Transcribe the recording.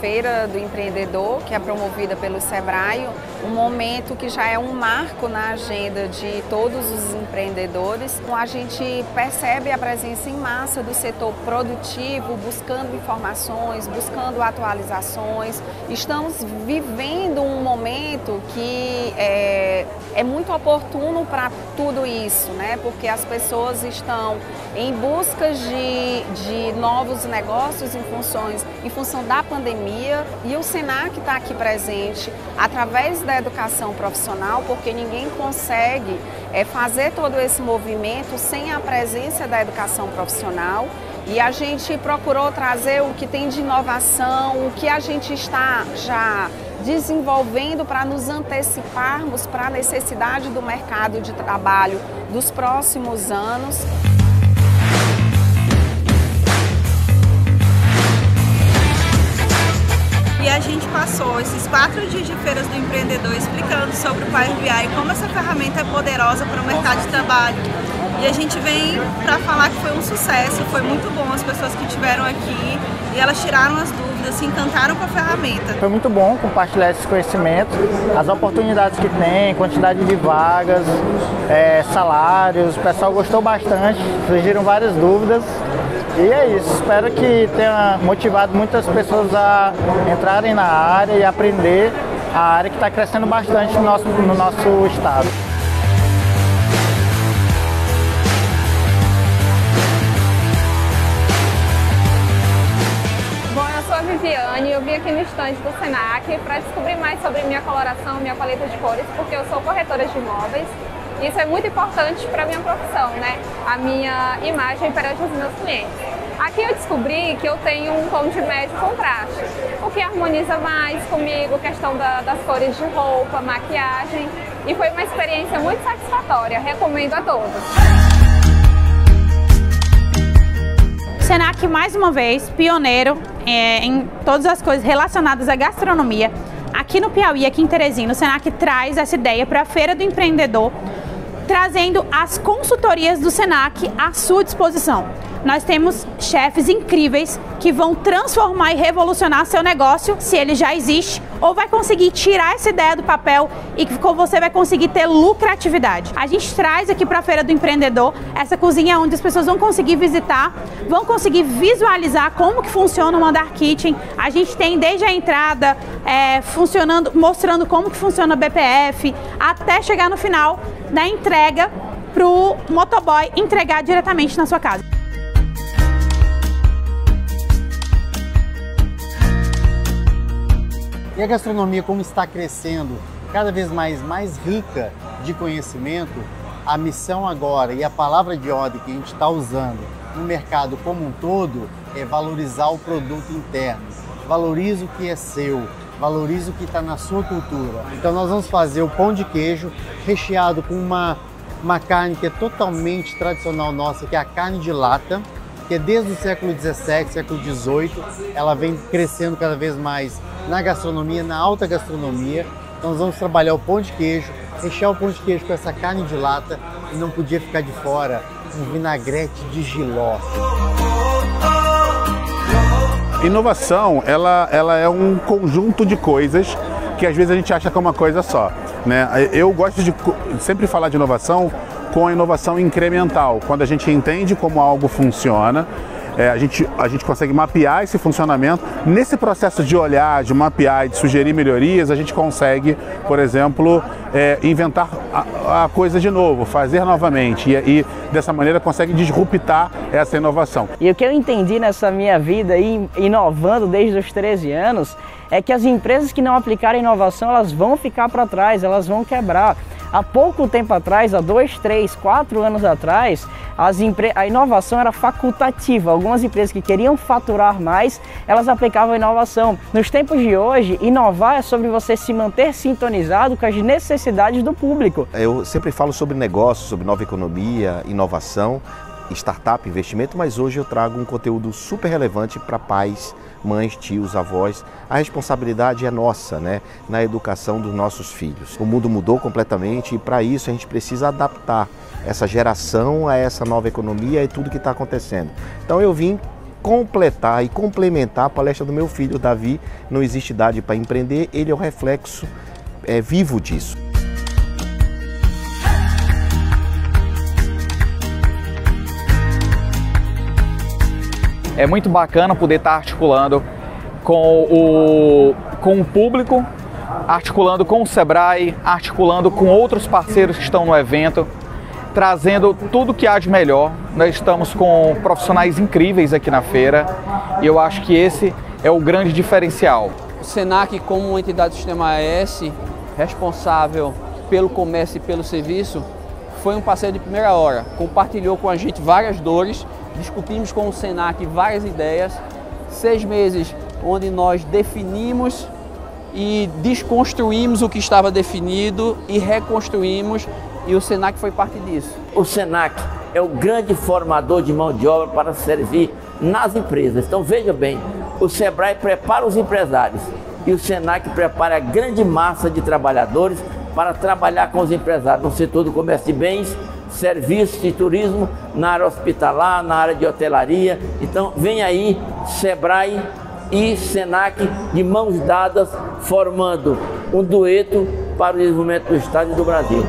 Feira do Empreendedor, que é promovida pelo Sebrae, um momento que já é um marco na agenda de todos os empreendedores. A gente percebe a presença em massa do setor produtivo, buscando informações, buscando atualizações. Estamos vivendo um momento que é, é muito oportuno para tudo isso, né? porque as pessoas estão em busca de, de novos negócios em, funções, em função da pandemia e o SENAC está aqui presente através da educação profissional, porque ninguém consegue é, fazer todo esse movimento sem a presença da educação profissional. E a gente procurou trazer o que tem de inovação, o que a gente está já desenvolvendo para nos anteciparmos para a necessidade do mercado de trabalho dos próximos anos. E a gente passou esses quatro dias de feiras do empreendedor explicando sobre o Power BI e como essa ferramenta é poderosa para o mercado de trabalho. E a gente vem para falar que foi um sucesso, foi muito bom as pessoas que estiveram aqui e elas tiraram as dúvidas, se encantaram com a ferramenta. Foi muito bom compartilhar esses conhecimentos, as oportunidades que tem, quantidade de vagas, é, salários, o pessoal gostou bastante, surgiram várias dúvidas e é isso, espero que tenha motivado muitas pessoas a entrarem na área e aprender a área que está crescendo bastante no nosso, no nosso estado. Viviane eu vim aqui no estande do Senac para descobrir mais sobre minha coloração, minha paleta de cores, porque eu sou corretora de imóveis isso é muito importante para a minha profissão, né? A minha imagem perante os meus clientes. Aqui eu descobri que eu tenho um tom de médio contraste, o que harmoniza mais comigo, questão da, das cores de roupa, maquiagem, e foi uma experiência muito satisfatória, recomendo a todos. Senac, mais uma vez, pioneiro é, em todas as coisas relacionadas à gastronomia. Aqui no Piauí, aqui em Teresina, o Senac traz essa ideia para a Feira do Empreendedor, trazendo as consultorias do SENAC à sua disposição. Nós temos chefes incríveis que vão transformar e revolucionar seu negócio, se ele já existe, ou vai conseguir tirar essa ideia do papel e que você vai conseguir ter lucratividade. A gente traz aqui para a Feira do Empreendedor essa cozinha onde as pessoas vão conseguir visitar, vão conseguir visualizar como que funciona o Mandar Kitchen. A gente tem desde a entrada é, funcionando, mostrando como que funciona o BPF, até chegar no final da entrega para o motoboy entregar diretamente na sua casa. E a gastronomia como está crescendo, cada vez mais mais rica de conhecimento, a missão agora e a palavra de ordem que a gente está usando no mercado como um todo é valorizar o produto interno. Valorize o que é seu, valorize o que está na sua cultura. Então nós vamos fazer o pão de queijo recheado com uma, uma carne que é totalmente tradicional nossa, que é a carne de lata, que é desde o século 17, século 18, ela vem crescendo cada vez mais na gastronomia, na alta gastronomia. Então nós vamos trabalhar o pão de queijo, rechear o pão de queijo com essa carne de lata e não podia ficar de fora um vinagrete de giló. Inovação, ela, ela é um conjunto de coisas que às vezes a gente acha que é uma coisa só. Né? Eu gosto de sempre falar de inovação com a inovação incremental, quando a gente entende como algo funciona, é, a, gente, a gente consegue mapear esse funcionamento. Nesse processo de olhar, de mapear e de sugerir melhorias, a gente consegue, por exemplo, é, inventar a, a, coisa de novo, fazer novamente e, e, dessa maneira consegue disruptar essa inovação. E o que eu entendi nessa minha vida aí, inovando desde os 13 anos, é que as empresas que não aplicarem inovação, elas vão ficar para trás, elas vão quebrar. Há pouco tempo atrás, há dois, três, quatro anos atrás, a inovação era facultativa. Algumas empresas que queriam faturar mais, elas aplicavam inovação. Nos tempos de hoje, inovar é sobre você se manter sintonizado com as necessidades do público. Eu sempre falo sobre negócios, sobre nova economia, inovação, startup, investimento, mas hoje eu trago um conteúdo super relevante para pais, mães, tios, avós. A responsabilidade é nossa, né, na educação dos nossos filhos. O mundo mudou completamente e para isso a gente precisa adaptar essa geração a essa nova economia e tudo que está acontecendo. Então eu vim completar e complementar a palestra do meu filho, Davi. Não existe idade para empreender, ele é o reflexo é, vivo disso. É muito bacana poder estar articulando com o, com o público, articulando com o Sebrae, articulando com outros parceiros que estão no evento, trazendo tudo que há de melhor. Nós estamos com profissionais incríveis aqui na feira e eu acho que esse é o grande diferencial. O Senac, como uma entidade do Sistema AS, responsável pelo comércio e pelo serviço, foi um parceiro de primeira hora. Compartilhou com a gente várias dores, discutimos com o Senac várias ideias. Seis meses onde nós definimos e desconstruímos o que estava definido e reconstruímos e o Senac foi parte disso. O Senac é o grande formador de mão de obra para servir nas empresas. Então veja bem, o Sebrae prepara os empresários e o Senac prepara a grande massa de trabalhadores para trabalhar com os empresários no setor do comércio de bens, serviços e turismo, na área hospitalar, na área de hotelaria. Então vem aí Sebrae e Senac de mãos dadas, formando um dueto para o desenvolvimento do Estado e do Brasil.